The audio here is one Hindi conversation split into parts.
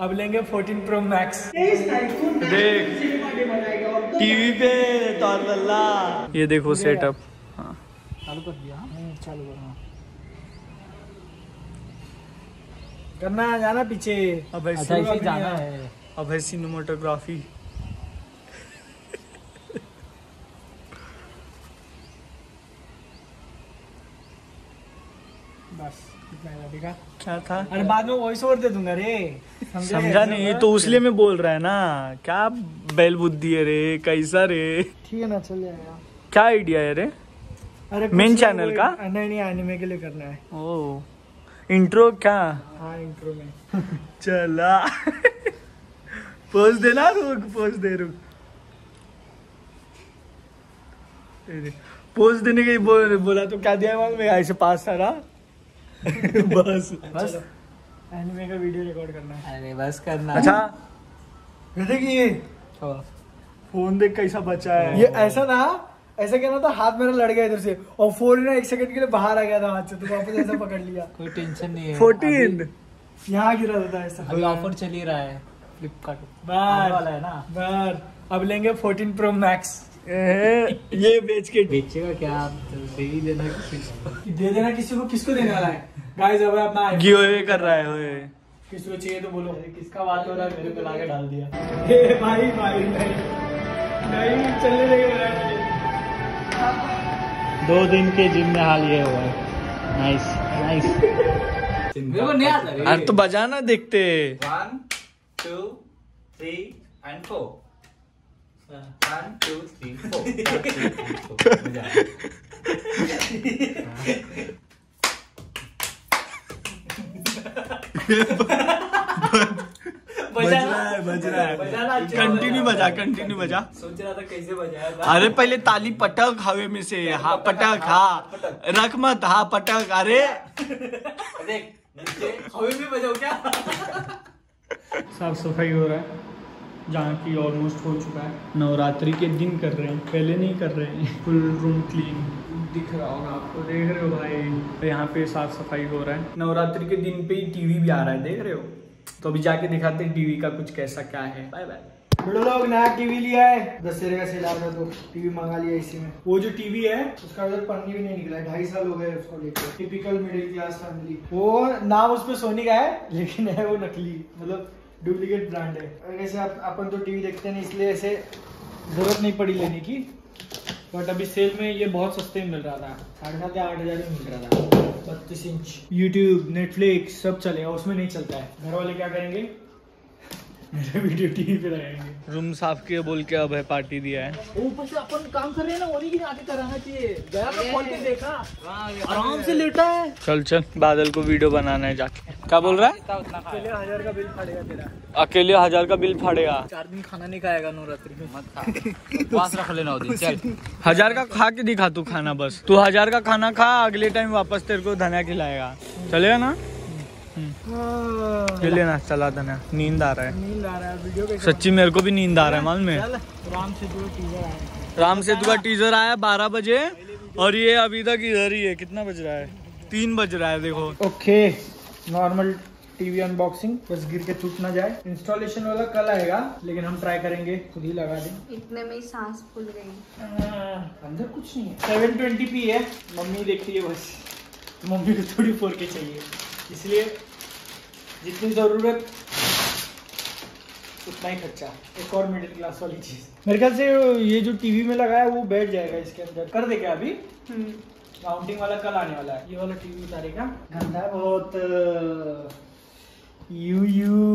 अब लेंगे 14 प्रो मैक्स देख। टीवी पे तो ये देखो सेटअप हाँ। चालू कर दिया। हाँ? चालू कर। करना जाना पीछे। अब अच्छा ऐसे जाना है। अब ऐसी सिनेमाटोग्राफी बस इतना ठीक क्या था? अरे बाद में वॉइस ओवर दे दूँगा रे। समझा? नहीं ये तो उसलिए मैं बोल रहा है ना। क्या बैल बुद्धि है रे कैसा रे? ठीक है ना चल जाएगा। क्या आइडिया है रे? अरे channel वो- का? नहीं नहीं एनिमे के लिए करना है। ओ इंट्रो क्या? हाँ इंट्रो में। चला। पोज देना रुक पोज दे रुक। पोज देने के बोल, बोला तो क्या दिया मालूम ऐसे पास सारा बस। बस। एनिमे का वीडियो रिकॉर्ड करना है। अरे बस करना। अच्छा। जैसे कि ये। फ़ोन देख कैसा बचा है। ये ऐसा था ऐसा कहना था हाथ मेरा लड़ गया इधर से और फ़ोन ना एक सेकंड के लिए बाहर आ गया था हाथ से तो वापस ऐसा पकड़ लिया। कोई टेंशन नहीं है। फोर्टीन यहाँ गिरा था ऐसा। अभी ऑफ़र चल ही रहा है फ्लिपकार्ट बार वाला है ना। बार अब लेंगे 14 प्रो मैक्स ये बेच के बेचेगा क्या? आप दे ही देना किसी दे देना किसी को किसको देने वाला है? गाइस अब अपना गिवअवे कर रहा है ओए किसको चाहिए तो बोलो। किसका बात हो रहा है? मेरे पे लाके डाल दिया। ए भाई भाई नहीं नहीं चलने लगेगा दो दिन के जिम में हाल ये हुआ है। नाइस नाइस मेरे को नहीं आता अरे तो बजाना देखते। 1 2 3 एंड 4 कंटिन्यू बजा कंटिन्यू बजा। सोच रहा था कैसे बजाया अरे पहले ताली पटक हवे में से। हाँ पटक हाँ। रख मत हाँ पटक। अरे। हवे में बजाओ क्या? साफ़ सफ़ाई हो रहा है। जहाँ की ऑलमोस्ट हो चुका है। नवरात्रि के दिन कर रहे हैं पहले नहीं कर रहे हैं। फुल रूम क्लीन दिख रहा होगा आपको। देख रहे हो भाई यहाँ पे साफ़ सफ़ाई हो रहा है। नवरात्रि के दिन पे ही टीवी भी आ रहा है देख रहे हो? तो अभी जाके दिखाते हैं टीवी का कुछ कैसा क्या है। बाय बाय लोग नया टीवी लिया है। दशहरे का सेल आ रहा तो टीवी मंगा लिया इसी में। वो जो टीवी है उसका उधर पन्नी भी नहीं निकला है ढाई साल हो गए उसको लेकर टिपिकल मिडिल क्लास फैमिली वो नाम उसपे सोनी का है लेकिन है वो नकली। मतलब डुप्लीकेट ब्रांड है। आप, अपन तो टीवी देखते नहीं, इसलिए ऐसे ज़रूरत नहीं पड़ी लेने की। बट अभी सेल में ये बहुत सस्ते मिल रहा था। साढ़े सात या आठ हज़ार में मिल रहा था। बत्तीस इंच। यूट्यूब नेटफ्लिक्स सब चलेगा उसमें नहीं चलता है। घर वाले क्या करेंगे? मेरा वीडियो टीवी पे लगाएँगे। रूम साफ़ किए बोल के अब है पार्टी दिया है। ऊपर से अपन काम कर रहे हैं ना उन्हीं की आके कराना चाहिए। गया मैं खोल के देखा। आराम से लेटा है। चल चल बादल को वीडियो बनाना है जाके। क्या बोल रहा है? पहले हज़ार का बिल फाड़ेगा तेरा। अकेले हज़ार का बिल फाड़ेगा। चार दिन खाना नहीं खाएगा नवरात्रि में। मत खा। पास रख लेना चल। हज़ार का खा के दिखा तू खाना बस। तू हज़ार का खाना खा अगले टाइम वापस तेरे को धनिया खिलाएगा। चलेगा ना? ये लेना चला धनिया नींद आ रहा है। नींद आ रहा है वीडियो के सच्ची मेरे को भी नींद आ रहा है मालूम है? टीजर राम सेतु का टीजर आया। बारह बजे और ये अभी तक इधर ही है। कितना बज रहा है? तीन बज रहा है देखो। ओके नॉर्मल टीवी अनबॉक्सिंग बस गिर के टूट ना जाए। इंस्टॉलेशन वाला कल आएगा लेकिन हम ट्राई करेंगे खुद ही लगा दें। इतने में ही सांस फूल गई। अंदर कुछ नहीं है। सेवन ट्वेंटी पी है मम्मी देखती है बस। मम्मी को थोड़ी फोर के चाहिए। इसलिए जितनी ज़रूरत उतना ही खर्चा। एक और मिडिल क्लास वाली चीज़। मेरे ख्याल से ये जो टीवी में लगा है वो बैठ जाएगा इसके अंदर। कर दे क्या अभी? माउंटिंग वाला कल आने वाला है। ये वाला टीवी उतारेगा। गंदा है बहुत। Ew ew.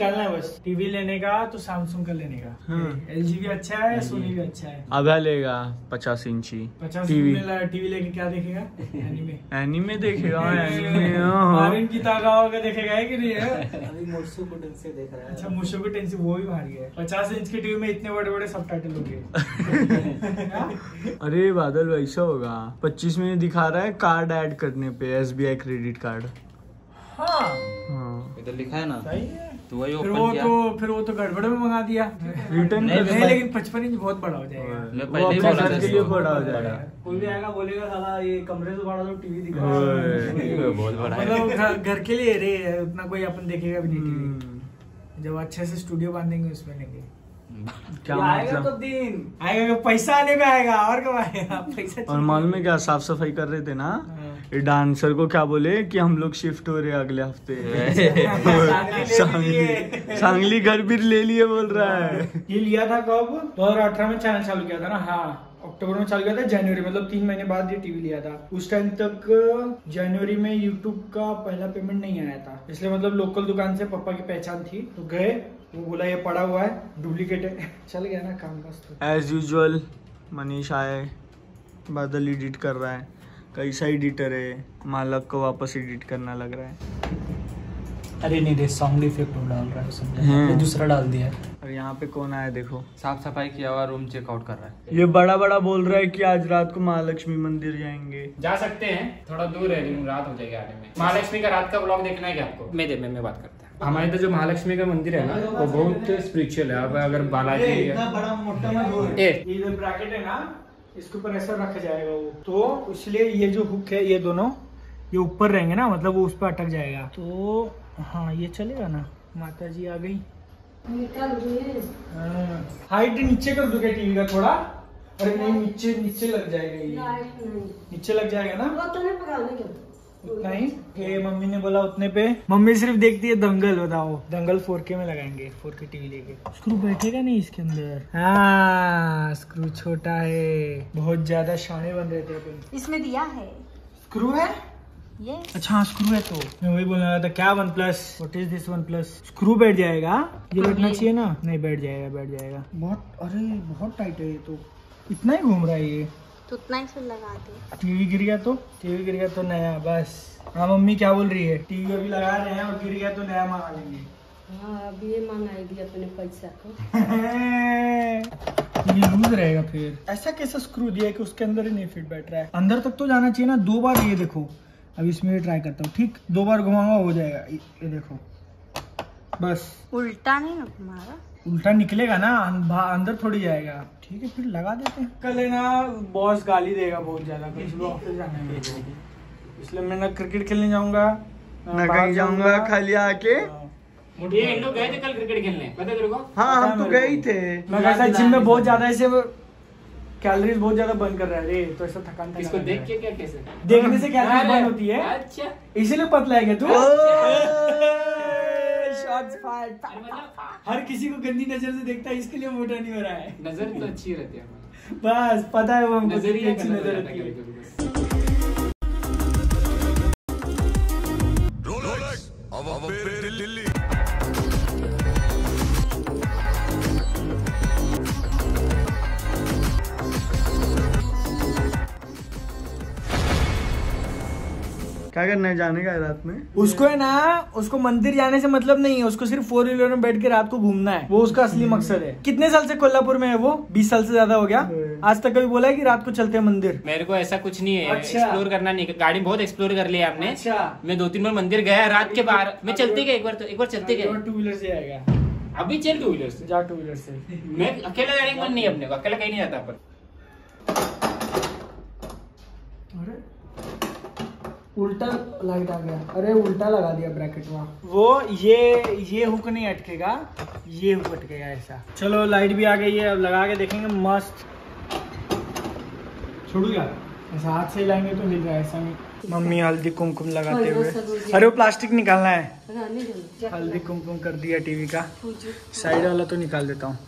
निकालना है बस। टीवी लेने का तो सैमसंग का लेने का। हाँ। एल भी अच्छा है सोनी भी अच्छा है। अभा लेगा पचास इंची। पचास टीवी। टीवी लेके क्या देखेगा? एनीमे एनीमे देखेगा एनीमे मारिन की तागा होगा देखेगा है कि नहीं है? अभी मोटसू को ढंग से देख रहा है। अच्छा मुशो को टेंशन वो भी बाहर गया है। पचास इंच की टीवी में इतने बड़े बड़े सब टाइटल हो गए अरे बादल वैसा होगा। पच्चीस में दिखा रहा है कार्ड ऐड करने पे SBI क्रेडिट कार्ड हाँ। हाँ। इधर लिखा है ना? सही है। तो वही फिर ओपन वो किया। तो फिर वो तो गड़बड़ में मंगा दिया। रिटर्न नहीं, नहीं लेकिन पचपन इंच बहुत बड़ा हो जाएगा। मैं पहले ही बोला था के लिए बड़ा हो जाएगा। कोई भी आएगा बोलेगा साला ये कमरे से बड़ा तो टीवी दिख। रहा है ये बहुत बड़ा है। मतलब घर- के लिए रे उतना कोई अपन देखेगा भी नहीं टीवी हम्म, जब अच्छे से स्टूडियो बांधेंगे उसमें लेंगे। क्या ये आएगा मतलब? तो दिन। आएगा पैसा आने में आएगा और कब आएगा? पैसा और मालूम है क्या साफ़ सफ़ाई कर रहे थे ना? हाँ। ये डांसर को क्या बोले कि हम लोग शिफ्ट हो रहे हैं अगले हफ़्ते। सांगली सांगली सांगली घर भी ले लिए बोल रहा है। ये लिया था कब? 2018 में चैनल चालू किया था ना? हाँ अक्टूबर में चालू किया था जनवरी मतलब तीन महीने बाद ये टीवी लिया था। उस टाइम तक जनवरी में यूट्यूब का पहला पेमेंट नहीं आया था। इसलिए मतलब लोकल दुकान से पापा की पहचान थी। तो गए वो बोला ये पड़ा हुआ है डुप्लीकेट है। चल गया ना काम बस तो एज यूजुअल मनीष आए बादल एडिट कर रहा है। कैसा एडिटर है मालक को वापस एडिट करना लग रहा है। अरे नहीं रे सॉन्ग इफ़ेक्ट डाल रहा है समझा। ये दूसरा डाल दिया और यहाँ पे कौन आया देखो। साफ़ सफ़ाई किया हुआ रूम चेकआउट कर रहा है। ये बड़ा बड़ा बोल रहा है कि आज रात को महालक्ष्मी मंदिर जाएँगे। जा सकते हैं थोड़ा दूर है लेकिन रात हो जाएगी आने में। महालक्ष्मी का रात का ब्लॉग देखना है क्या आपको? मैं दे मैं, मैं बात करता हूँ। हमारे तो जो महालक्ष्मी का मंदिर है ना वो बहुत स्पिरिचुअल है। अब अगर बालाजी इसके ऊपर ऐसा रखा जाएगा वो। तो इसलिए ये जो हुक है ये दोनों ये ऊपर रहेंगे ना मतलब वो उस पर अटक जाएगा। तो हाँ ये चलेगा ना? माता जी आ गई। हाइट नीचे कर दोगे टीवी का थोड़ा? अरे नहीं नीचे नीचे लग जाएगा ये। नीचे लग जाएगा ना? उतना ही ये मम्मी ने बोला उतने पे। मम्मी सिर्फ़ देखती है दंगल बताओ। दंगल 4K में लगाएँगे 4K टीवी लेके। स्क्रू बैठेगा नहीं इसके अंदर? हाँ स्क्रू छोटा है। बहुत ज़्यादा शाने बन रहे थे अपन। इसमें दिया है। स्क्रू है? ये अच्छा हाँ स्क्रू है तो। मैं वही बोलने वाला था क्या one plus what is this one plus screw बैठ जाएगा। ये बैठना चाहिए ना? नहीं बैठ जाएगा बैठ जाएगा। बहुत अरे बहुत टाइट है ये तो। इतना ही घूम रहा है ये। तो उतना ही फिर लगा दे। टीवी गिर गया तो? टीवी गिर गया तो नया बस। हाँ मम्मी क्या बोल रही है? टीवी अभी लगा रहे हैं और गिर गया तो नया मंगा लेंगे। हाँ अभी ये मंगाएगी अपने पैसा को। ये लूज रहेगा फिर। ऐसा कैसा स्क्रू दिया है कि उसके अंदर ही नहीं फिट बैठ रहा है? अंदर तक तो जाना चाहिए ना दो बार ये देखो। अब इसमें ट्राई करता हूँ ठीक? दो बार घुमाऊँगा हो जाएगा। ये ये देखो। बस। उल्टा नहीं ना तुम्हारा? उल्टा निकलेगा ना अं- अंदर थोड़ी जाएगा। ठीक है फिर लगा देते हैं। कल है ना बॉस गाली देगा बहुत ज़्यादा कल सुबह ऑफ़िस जाने में। इसलिए मैं ना क्रिकेट खेलने जाऊँगा मैं कहीं जाऊँगा। खाली आके। ये इन लोग गए थे कल क्रिकेट खेलने पता तेरे को? हाँ हम तो गए ही थे। मैं कैसा जिम में बहुत ज़्यादा ऐसे कैलोरीज बहुत ज़्यादा बर्न कर रहा है रे तो ऐसा थकान इसको देख के क्या कैसे? देखने से कैलोरीज बर्न होती है? अच्छा। इसीलिए पतला है क्या तू? Shots फायर मतलब हर किसी को गंदी नज़र से देखता है इसके लिए मोटा नहीं हो रहा है। नज़र तो अच्छी रहती है बस पता है वो हमको नज़रिया कितनी अच्छी नज़र रहती है अब अब दिल्ली। क्या करना है जाने का है रात में? उसको है ना उसको मंदिर जाने से मतलब नहीं है उसको सिर्फ़ फोर व्हीलर में बैठ के रात को घूमना है। वो उसका असली मकसद है। कितने साल से कोल्हापुर में है वो? बीस साल से ज़्यादा हो गया। आज तक कभी बोला है कि रात को चलते हैं मंदिर? मेरे को ऐसा कुछ नहीं है अच्छा। एक्सप्लोर करना नहीं गाड़ी बहुत एक्सप्लोर कर लिया आपने। अच्छा। मैं दो तीन बार मंदिर गया रात के बाहर। मैं चलते गया एक बार तो एक बार चलते गए टू व्हीलर से आएगा। अभी चल टू व्हीलर से। जा टू व्हीलर से। मैं अकेला जाने का मन नहीं अपने को। अकेला कहीं नहीं जाता अपन। उल्टा लाइट आ गया। अरे उल्टा लगा दिया ब्रैकेट वहाँ वो ये ये हुक नहीं अटकेगा। ये हुक अटकेगा ऐसा। चलो लाइट भी आ गई है। अब लगा के देखेंगे। मस्त। छोड़ू क्या ऐसा हाथ से लाएँगे तो हिल रहा है ऐसा नहीं। मम्मी हल्दी कुमकुम लगाते हुए। अरे वो प्लास्टिक निकालना है। हल्दी कुमकुम कर दिया टीवी का। साइड वाला तो निकाल देता हूँ।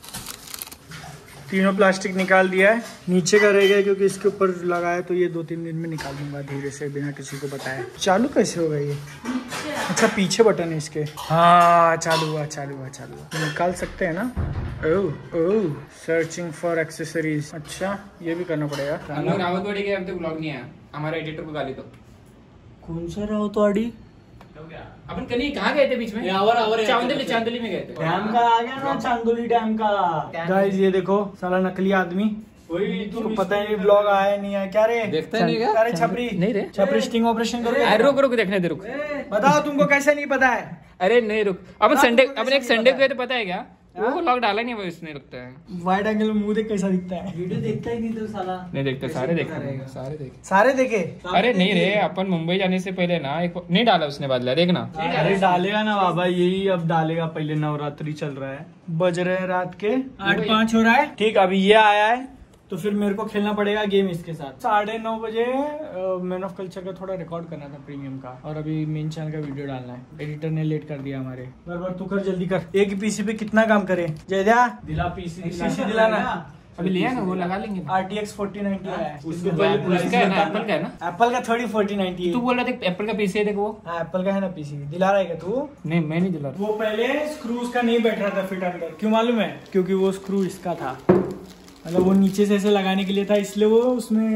तीनों प्लास्टिक निकाल दिया है। नीचे का रह गया क्योंकि इसके ऊपर लगाया तो ये दो तीन दिन में निकाल दूँगा धीरे से बिना किसी को बताया चालू कैसे होगा ये? अच्छा पीछे बटन है इसके। हाँ चालू हुआ चालू हुआ चालू हुआ। निकाल सकते हैं ना? Oh oh searching for accessories अच्छा ये भी करना पड़ेगा। के अब तक ब्लॉग नहीं आया। हमारे एडिटर को गाली तो कौन सा रहा तो आड़ी? अपन कहीं कहाँ गए थे बीच में? चांदली चांदली में गए थे। डैम का आ गया ना चांदोली डैम का। गाइस ये देखो साला नकली आदमी। तो पता ही नहीं ब्लॉग आया नहीं है क्या रे? देखता नहीं क्या? अरे छपरी। नहीं रे। छपरी स्टिंग ऑपरेशन करो अरे रुक रुक देखने दे रुक। बताओ तुमको कैसे नहीं पता है? अरे नहीं रुक। अपन संडे अपन एक संडे गए तो पता है क्या? वो ब्लॉग डाला नहीं वो इसने लगता है। वाइड एंगल में मुँह देख कैसा दिखता है? वीडियो देखता ही नहीं तो साला। नहीं देखता सारे देखे। सारे देखे। सारे देखे? अरे नहीं रे अपन मुंबई जाने से पहले ना एक नहीं डाला उसने बदला देखना। अरे डालेगा ना बाबा यही अब डालेगा पहले नवरात्रि चल रहा है। बज रहे हैं रात के। आठ पाँच हो रहा है। ठीक अभी ये आया है। तो फिर मेरे को खेलना पड़ेगा गेम इसके साथ। साढ़े नौ बजे मैन ऑफ़ कल्चर का थोड़ा रिकॉर्ड करना था प्रीमियम का। और अभी मेन चैनल का वीडियो डालना है। एडिटर ने लेट कर दिया हमारे। बरबर तू कर जल्दी कर। एक पीसी पे कितना काम करे? जयदा दिला पीसी दिलाना। अभी लिया ना वो लगा लेंगे। R T X forty ninety है है एप्पल का है ना? एप्पल थोड़ी फोर्टी नाइनटी तू बोल रहा था एप्पल का पीसी है देख हाँ एप्पल का है ना पीसी दिला रहा है क्या तू? नहीं मैं नहीं दिला रहा। वो पहले स्क्रू उसका नहीं बैठ रहा था फिट अंदर क्यों मालूम है? क्योंकि वो स्क्रू इसका था। मतलब वो नीचे से ऐसे लगाने के लिए था इसलिए वो उसमें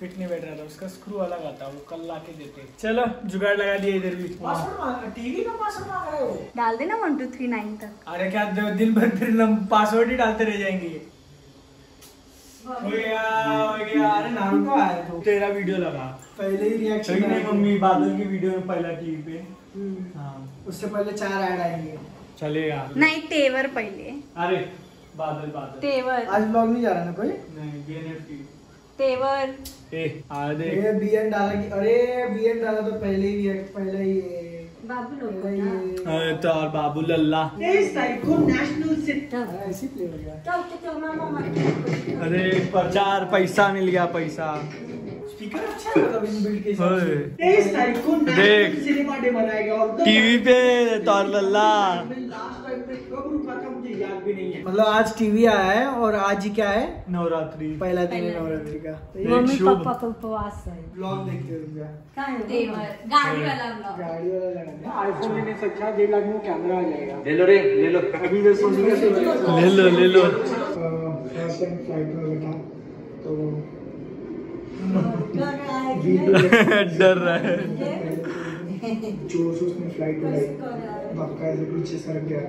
फिट नहीं बैठ रहा था। उसका स्क्रू अलग आता वो कल ला के देते चलो जुगाड़ लगा दिया इधर भी। टीवी का पासवर्ड मांग रहे हो? डाल देना वन टू थ्री नाइन तक। अरे क्या दिन भर फिर हम पासवर्ड ही डालते रह जाएँगे। हो गया हो गया। अरे आया तो। तेरा वीडियो लगा। पहले ही रिएक्शन नहीं मम्मी बादल की वीडियो में पहला टीवी पे हाँ। उससे पहले चार ऐड आएँगे। चलेगा। नहीं तेवर पहले। अरे बादल बादल। तेवर। आज ब्लॉग नहीं जा रहा ना कोई? नहीं तेवर। ए आ ये बीएन डाला कि अरे बीएन डाला तो पहले ही पहले ही बाबू लोग ही अरे तो और बाबू लल्ला। तेईस नेशनल सिट तब प्ले हो गया तब तो तो मामा मर अरे प्रचार पैसा मिल गया पैसा। स्पीकर अच्छा देख। टीवी पे तौर लल्ला। याद भी नहीं है मतलब आज टीवी आया है और आज ही क्या है नवरात्रि पहला दिन है नवरात्रि का तो मम्मी पापा का उपवास है ब्लॉग देखते हो है गाड़ी वाला ब्लॉग गाड़ी वाला आईफोन लेने से अच्छा डेढ़ लाख में कैमरा आ जाएगा ले लो रे ले लो अभी ले लो ले लो फ़र्स्ट टाइम फ़्लाइट में बैठा तो डर रहा है जोश उसने फ़्लाइट उड़ाई बाप का ऐसे पीछे सरक गया